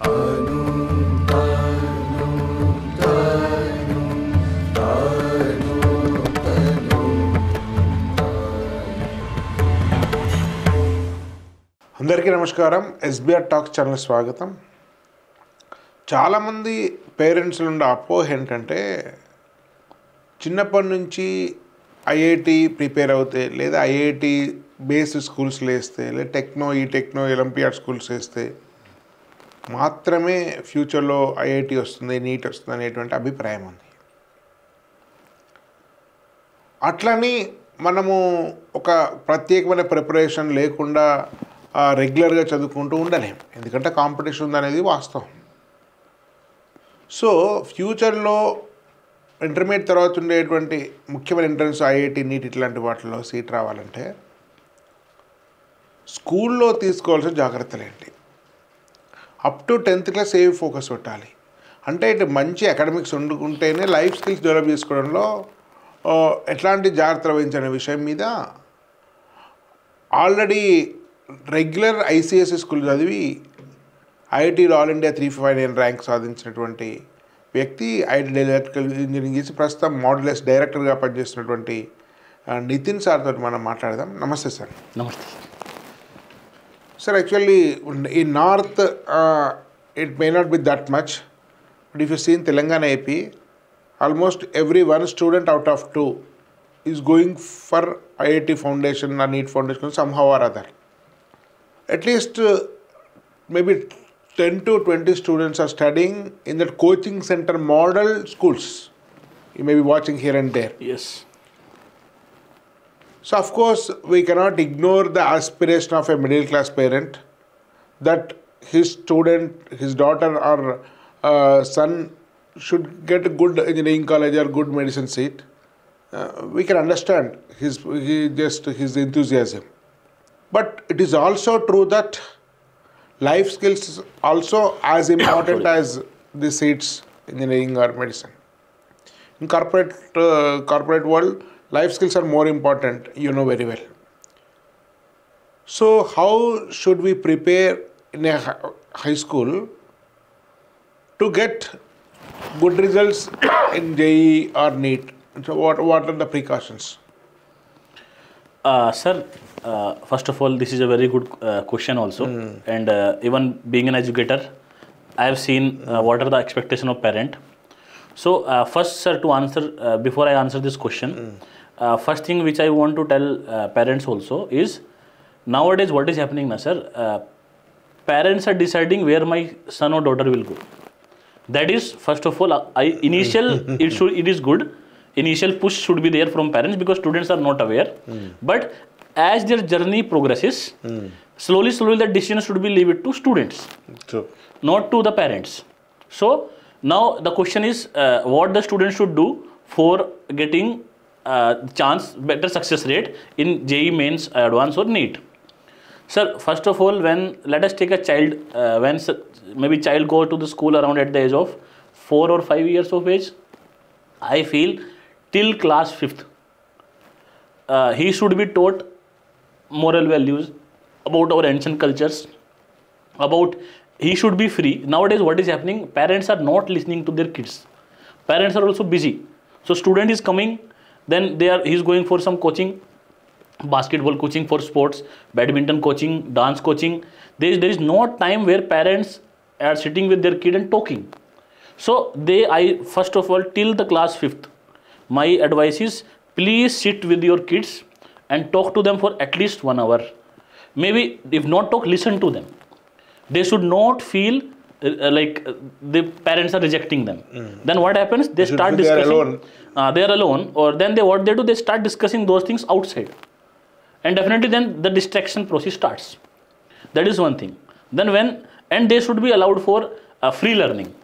అందరికీ నమస్కారం. SBR talks channel స్వాగతం. చాలామంది పేరెంట్స్ నుండి అపోహ ఏంటంటే చిన్నప్పటి నుంచి ఐఐటి ప్రిపేర్ అవుతే లేదా ఐఐటి బేస్డ్ స్కూల్స్లో వేస్తే లేదా టెక్నో ఈ టెక్నో ఒలింపియాడ్ స్కూల్స్ వేస్తే మాత్రమే ఫ్యూచర్లో ఐఐటి వస్తుంది నీట్ వస్తుంది అనేటువంటి అభిప్రాయం ఉంది. అట్లని మనము ఒక ప్రత్యేకమైన ప్రిపరేషన్ లేకుండా రెగ్యులర్గా చదువుకుంటూ ఉండలేము. ఎందుకంటే కాంపిటీషన్ ఉందనేది వాస్తవం. సో ఫ్యూచర్లో ఇంటర్మీడియట్ తర్వాత ఉండేటువంటి ముఖ్యమైన ఎంట్రన్స్ ఐఐటి నీట్ ఇట్లాంటి వాటిలో సీట్ రావాలంటే స్కూల్లో తీసుకోవాల్సిన జాగ్రత్తలు ఏంటి అప్ టు టెన్త్ క్లాస్ ఏవి ఫోకస్ పెట్టాలి? అంటే ఇటు మంచి అకాడమిక్స్ వండుకుంటేనే లైఫ్ స్కిల్స్ డెవలప్ చేసుకోవడంలో ఎట్లాంటి జాగ్రత్తలు వహించనే విషయం మీద ఆల్రెడీ రెగ్యులర్ ఐసీఎస్ఈ స్కూల్ చదివి ఐఐటీలో all India three five nine rank సాధించినటువంటి వ్యక్తి ఐటీ ఎలక్ట్రికల్ ఇంజనీరింగ్ చేసి ప్రస్తుతం మోడలెస్ డైరెక్టర్గా పనిచేస్తున్నటువంటి నితిన్ సార్ తోటి మనం మాట్లాడదాం. నమస్తే సార్. నమస్తే. Sir, actually, in north, uh, it may not be that much, but if you see in Telangana AP, almost every one student out of two is going for IIT Foundation or NEET Foundation somehow or other. At least uh, maybe 10 to 20 students are studying in that coaching center model schools. You may be watching here and there. Yes So, of course, we cannot ignore the aspiration of a middle class parent that his student, his daughter, or uh, son should get a good engineering college or good medicine seat. Uh, we can understand his, he just his enthusiasm. But it is also true that life skills also as important as the seats engineering or medicine in corporate uh, corporate world life skills are more important you know very well. So how should we prepare in a high school to get good results in JEE or NEET? So what what are the precautions? Sir uh, first of all this is a very good uh, question also. And uh, even being an educator i have seen uh, what are the expectation of parent. So uh, first sir to answer uh, before i answer this question uh, first thing which i want to tell uh, parents also is nowadays what is happening now sir uh, parents are deciding where my son or daughter will go. That is first of all i initial it should it is good. Initial push should be there from parents because students are not aware. But as their journey progresses slowly slowly the decision should be leave it to students so not to the parents. So now the question is uh, what the student should do for getting uh, chance better success rate in JEE mains advance or NEET Sir, first of all, when let us take a child, uh, when maybe child go to the school around at the age of four or five years of age, I feel till class fifth, uh, he should be taught moral values about our ancient cultures, about he should be free. Nowadays, what is happening? Parents are not listening to their kids. Parents are also busy. So student is coming, then they are he is going for some coaching, basketball coaching for sports, badminton coaching, dance coaching. There is, there is no time where parents are sitting with their kid and talking. So they, I first of all, till the class fifth, my advice is please sit with your kids and talk to them for at least one hour. Maybe if not talk, listen to them. They should not feel uh, like uh, the parents are rejecting them. Then what happens? They start feel they are discussing. alone. Uh, they are alone, or then they what they do? They start discussing those things outside and definitely then the distraction process starts that is one thing then when and they should be allowed for uh, free learning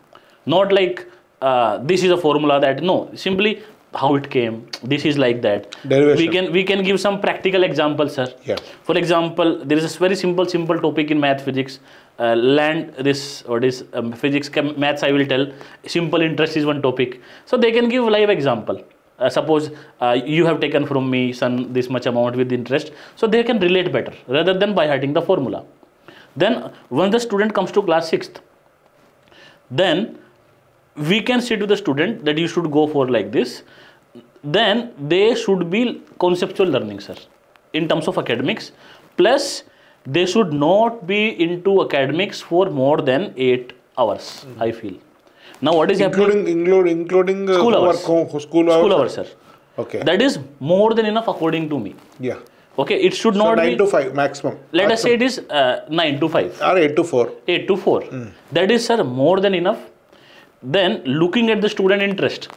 not like uh, this is a formula that no simply how it came this is like that Derivation. we can we can give some practical examples sir Yeah. for example there is a very simple simple topic in math physics uh, land this what is um, physics chem, maths i will tell. Simple interest is one topic. So they can give live example. Uh, suppose uh, you have taken from me son this much amount with interest. So they can relate better rather than by hiding the formula. Then when the student comes to class 6th then we can say to the student that you should go for like this. Then they should be conceptual learning sir in terms of academics. Plus they should not be into academics for more than 8 hours i feel. Now what is happening? Including including uh, School hours. school hours. school hours sir. Okay. that is more than enough according to me. Yeah. okay it should So not nine be to five maximum. let us say it is uh, 9 to 5 Or eight to four. 8 to 4 that is sir more than enough. Then looking at the student interest.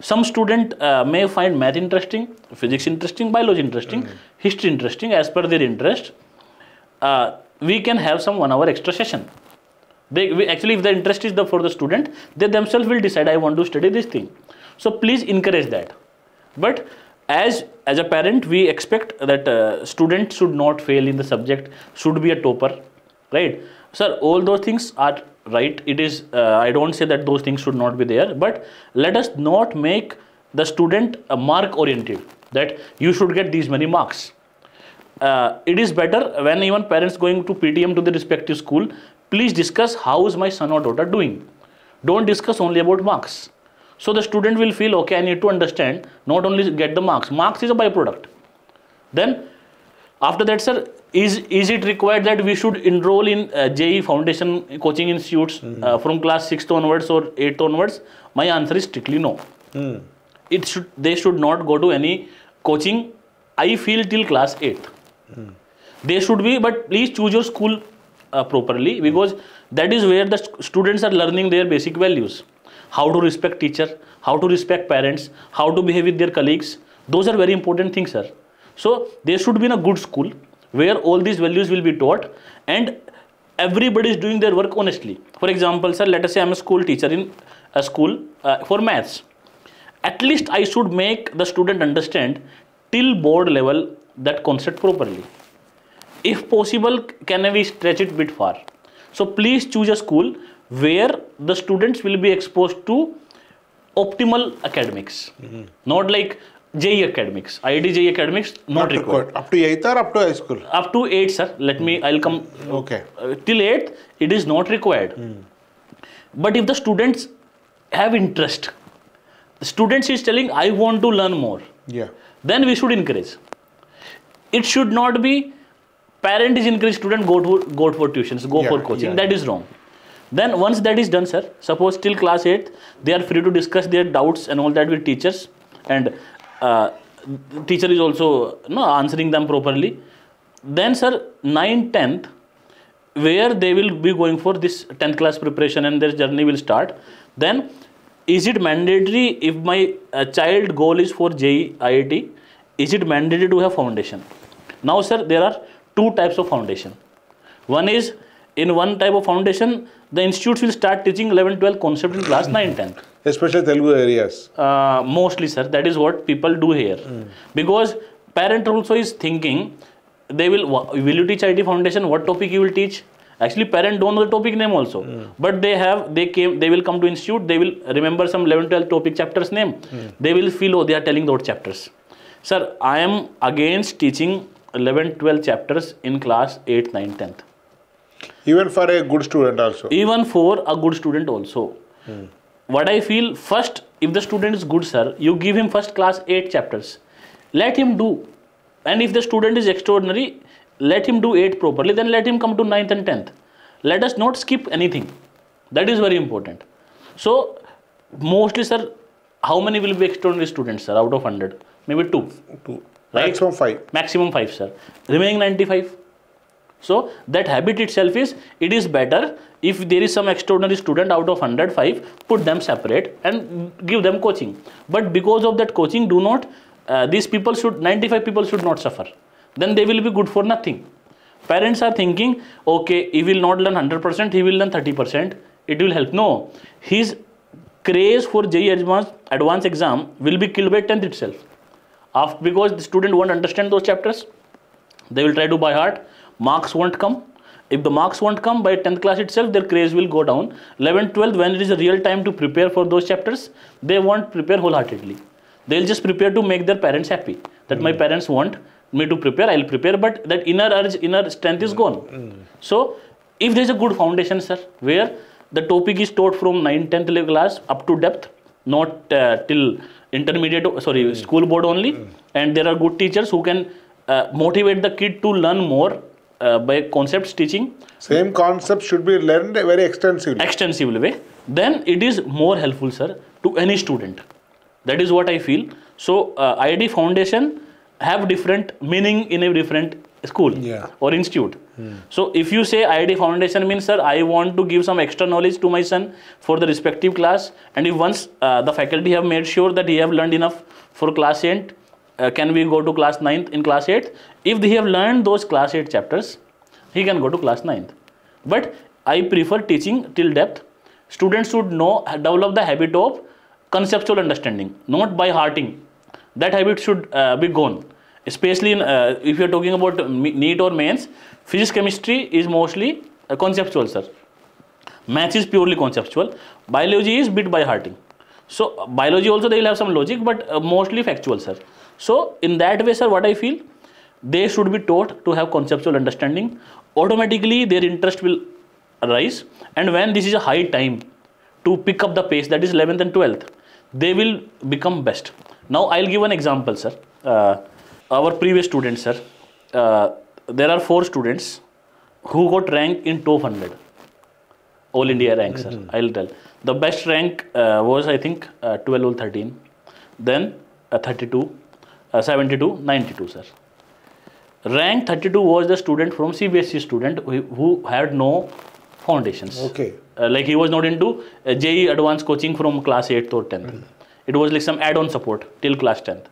Some student uh, may find math interesting physics interesting biology interesting history interesting as per their interest uh, we can have some one hour extra session. They we, actually if the interest is the for the student they themselves will decide i want to study this thing. So please encourage that. But as as a parent we expect that uh, student should not fail in the subject should be a topper right? Sir all those things are right. It is uh, i don't say that those things should not be there but let us not make the student a mark oriented that you should get these many marks uh, it is better when even parents going to ptm to the respective school please discuss how is my son or daughter doing. Don't discuss only about marks. So the student will feel okay i need to understand not only get the marks marks is a byproduct. Then after that sir is is it required that we should enroll in uh, JEE foundation coaching institutes uh, from class 6th onwards or 8th onwards? My answer is strictly no. It should they should not go to any coaching. I feel till class 8th they should be but please choose your school uh, properly because that is where the students are learning their basic values. How to respect teacher how to respect parents how to behave with their colleagues. Those are very important things sir. So they should be in a good school where all these values will be taught and everybody is doing their work honestly. For example sir let us say i'm a school teacher in a school uh, for maths. At least I should make the student understand till board level that concept properly. If possible, can we stretch it bit far? So please choose a school where the students will be exposed to optimal academics, not like JEE academics, IIT JEE academics, not required. Up to eighth or up to high school? Up to 8, sir. Let me, I'll come Okay. uh, till 8th, it is not required but if the students have interest the students is telling i want to learn more Yeah. then we should encourage it should not be parent is encourage student go to go for tuitions go Yeah, for coaching. yeah, that is wrong. Then once that is done sir suppose till class 8 they are free to discuss their doubts and all that with teachers and uh, teacher is also no answering them properly. Then sir 9 10th where they will be going for this 10th class preparation and their journey will start. Then is it mandatory if my uh, child goal is for JEE IIT is it mandatory to have foundation now sir there are two types of foundation. One is in one type of foundation the institutes will start teaching 11 12 concept in class 9 10 Especially Telugu areas. uh, mostly sir. That is what people do here. Hmm. Because parent also is thinking they will will you teach IIT foundation? What topic you will teach? Actually parent don't know the topic name also. Hmm. But they have they came they will come to institute they will remember some 11 12 topic chapters name. Hmm. They will feel oh they are telling those chapters. Sir i am against teaching 11 12 chapters in class 8 9 10th Even for a good student also. even for a good student also. Hmm. What i feel first if the student is good sir you give him first class 8 chapters. Let him do. And if the student is extraordinary let him do 8 properly then let him come to 9th and 10th let us not skip anything. That is very important. So mostly sir how many will be extraordinary students sir out of 100 maybe 2 Two. Right. Maximum five. maximum 5 sir. Remaining 95 so that habit itself is it is better if there is some extraordinary student out of 105 put them separate and give them coaching. But because of that coaching do not uh, these people should 95 people should not suffer. Then they will be good for nothing. Parents are thinking okay he will not learn 100% he will learn 30% it will help. No. His craze for JEE advanced advanced exam will be killed by 10th itself after, because the student won't understand those chapters they will try to by heart. Marks won't come. If the marks won't come by 10th class itself their craze will go down. 11th 12th when it is a real time to prepare for those chapters they won't prepare wholeheartedly. They'll just prepare to make their parents happy. That my hmm. parents want me to prepare i'll prepare but that inner urge inner strength is hmm. gone. Hmm. So if there's a good foundation sir where the topic is taught from 9 10th level class up to depth not uh, till intermediate sorry school board only. And there are good teachers who can uh, motivate the kid to learn more uh, by concepts teaching. Same concept should be learned very extensively. extensive way. Then it is more helpful sir to any student. That is what i feel. So uh, IIT foundation have different meaning in a different school Yeah. or institute so if you say IIT foundation means sir i want to give some extra knowledge to my son for the respective class and if once uh, the faculty have made sure that he have learned enough for class 8 uh, can we go to class 9th in class 8 if they have learned those class 8 chapters he can go to class 9th but i prefer teaching till depth. Students should know develop the habit of conceptual understanding not by hearting. That habit should uh, be gone especially in uh, if you're talking about NEET or mains physics chemistry is mostly uh, conceptual sir. Maths is purely conceptual. Biology is bit by hearting. So uh, biology also they will have some logic but uh, mostly factual sir. So in that way sir what i feel they should be taught to have conceptual understanding. Automatically their interest will arise. And when this is a high time to pick up the pace that is 11th and 12th they will become best. Now i'll give an example sir. Uh, our previous students sir uh, there are four students who got rank in top 100 all India rank, sir. I'll tell. The best rank uh, was, I think, uh, 12 or 13. Then uh, 32, uh, 72, 92, sir. Rank 32 was the student from CBSE student who, who had no foundations. Okay. Uh, like he was not into uh, JEE advanced coaching from class 8th or 10th. It was like some add-on support till class 10th.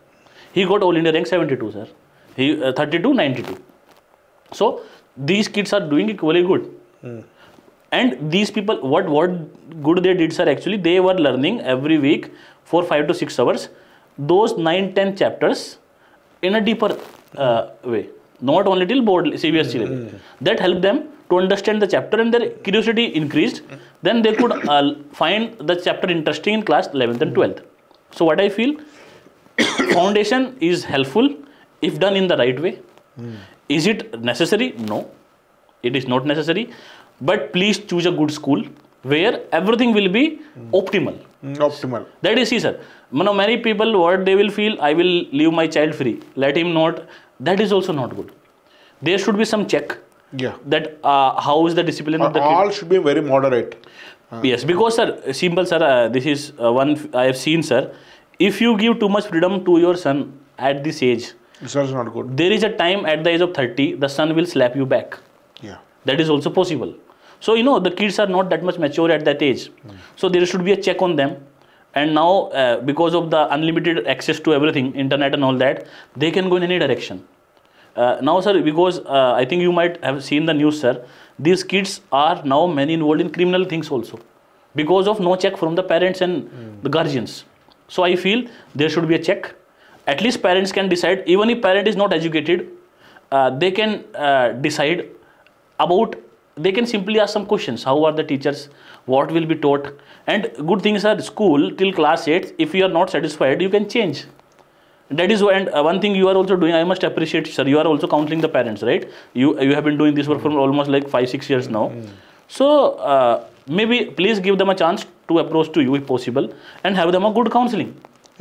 He got all India rank 72, sir. He uh, 32, 92. So these kids are doing equally good. And these people what what good they did sir actually they were learning every week for 5 to 6 hours those 9 10 chapters in a deeper uh, way. Not only till board CBSE level. That helped them to understand the chapter and their curiosity increased. Then they could uh, find the chapter interesting in class 11th and 12th so what i feel foundation is helpful if done in the right way. Is it necessary? No. It is not necessary. But please choose a good school where everything will be optimal. Mm, optimal. that is see sir you know, many people what they will feel i will leave my child free. Let him not. That is also not good. There should be some check Yeah. that uh, how is the discipline of the kid? All should be very moderate. Yes, because sir, simple sir, uh, this is uh, one I have seen sir. If you give too much freedom to your son at this age, also not good. there is a time at the age of 30, the son will slap you back. Yeah. That is also possible. So, you know, the kids are not that much mature at that age. So, there should be a check on them. And now, uh, because of the unlimited access to everything, internet and all that, they can go in any direction. Uh, now, sir, because uh, I think you might have seen the news, sir, these kids are now many involved in criminal things also because of no check from the parents and the guardians. So, I feel there should be a check. At least parents can decide, even if parent is not educated, uh, they can uh, decide about they can simply ask some questions. How are the teachers? What will be taught? And good things are school till class 8 if you are not satisfied you can change. That is why and uh, one thing you are also doing i must appreciate sir you are also counseling the parents right? You you have been doing this work for almost like 5 6 years now. So uh, maybe please give them a chance to approach to you if possible and have them a good counseling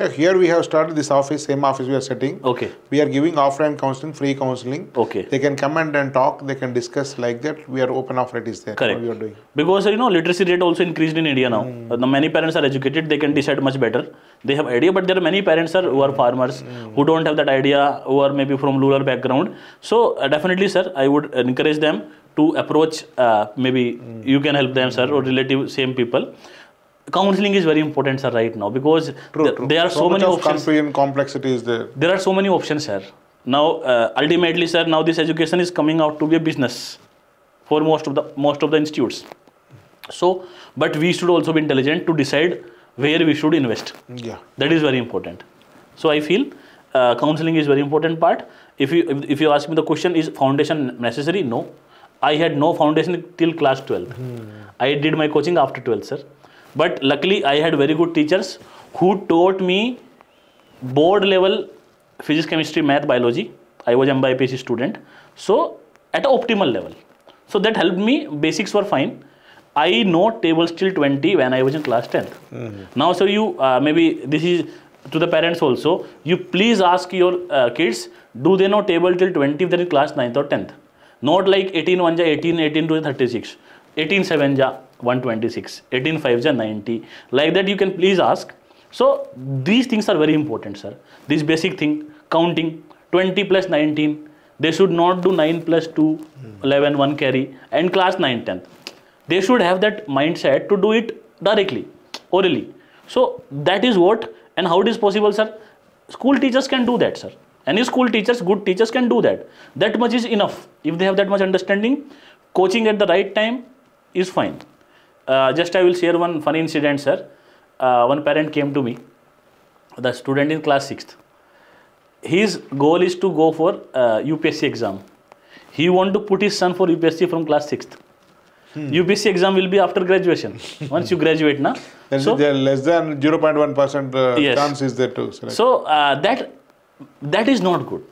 Yeah, here we have started this office, same office we are setting. okay We are giving offline counseling, free counseling. okay They can come and talk, they can discuss like that. We are open offer it is there. Correct. What we are doing. because you know literacy rate also increased in india now Uh, many parents are educated they can decide much better they have idea but there are many parents sir who are farmers who don't have that idea who are maybe from rural background so uh, definitely sir i would encourage them to approach uh, maybe you can help them sir or relative same people. Counseling is very important sir right now because True, th- true. there are so, much many options. confusion, complexity is there. there are so many options sir. Now uh, ultimately sir now this education is coming out to be a business for most of the most of the institutes. So but we should also be intelligent to decide where we should invest. Yeah. that is very important. So i feel uh, counseling is very important part. If you if, if you ask me the question is foundation necessary? No i had no foundation till class 12th i did my coaching after 12th sir. But luckily i had very good teachers who taught me board level physics chemistry math biology. I was mbipc student. So at an optimal level. So that helped me. Basics were fine. I know tables till 20 when I was in class 10th. Now, so you uh, maybe this is to the parents also. You please ask your uh, kids, do they know table till 20 if they're in class 9th or 10th? Not like 18 1 ja 18, 18 to 36, 18 7 ja 126, 18 5 ja 90. Like that, you can please ask. So these things are very important, sir. This basic thing, counting 20 plus 19. They should not do 9 plus 2, 11, 1 carry, and class 9, 10th. They should have that mindset to do it directly, orally. So that is what, and how it is possible, sir? School teachers can do that, sir. Any school teachers, good teachers can do that. That much is enough. If they have that much understanding, coaching at the right time is fine. Uh, just I will share one funny incident, sir. Uh, one parent came to me, the student in class 6th. His goal is to go for uh, UPSC exam. He want to put his son for UPSC from class 6th. UPSC exam will be after graduation. Once you graduate, na. Then So, there less than 0.1% uh, Yes. chance is there to select. so uh, that that is not good.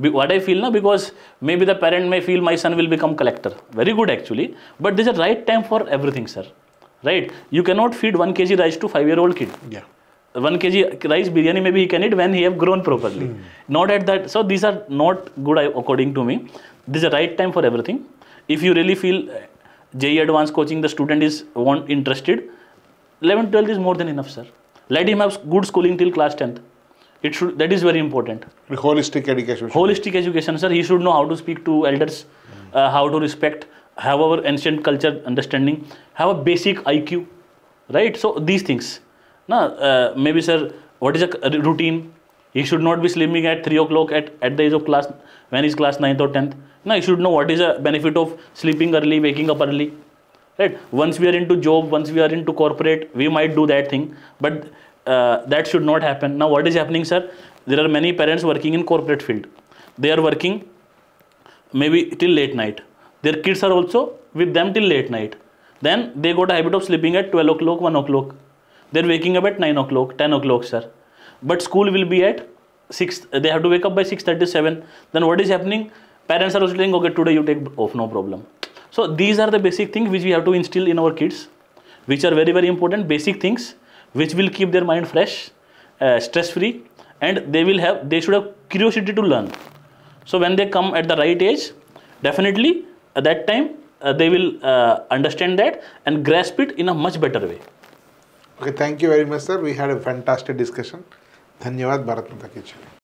Be- What I feel now because maybe the parent may feel my son will become collector. Very good actually, but there's a right time for everything, sir. Right? You cannot feed one kg rice to five year old kid. yeah. one kg rice biryani maybe he can eat when he have grown properly not at that so these are not good according to me this is the right time for everything if you really feel uh, JEE advanced coaching the student is want interested 11 12 is more than enough sir let him have good schooling till class 10th it should that is very important. Holistic education. holistic education sir he should know how to speak to elders uh, how to respect have our ancient culture understanding have a basic iq right? So these things. Now uh, maybe sir what is a routine? He should not be sleeping at 3 o'clock at, at the age of class when he's class 9th or 10th no he should know what is a benefit of sleeping early waking up early right? Once we are into job once we are into corporate we might do that thing. But uh, that should not happen. Now what is happening sir? There are many parents working in corporate field. They are working maybe till late night. Their kids are also with them till late night. Then they got a habit of sleeping at 12 o'clock 1 o'clock. They're waking up at 9 o'clock 10 o'clock sir. But school will be at 6 they have to wake up by 6.37 then what is happening? Parents are also saying okay today you take off no problem. So these are the basic things which we have to instill in our kids which are very very important basic things which will keep their mind fresh uh, stress free and they will have they should have curiosity to learn so when they come at the right age definitely at that time uh, they will uh, understand that and grasp it in a much better way Okay, thank you very much, sir. We had a fantastic discussion. धन्यवाद भारत माता की जय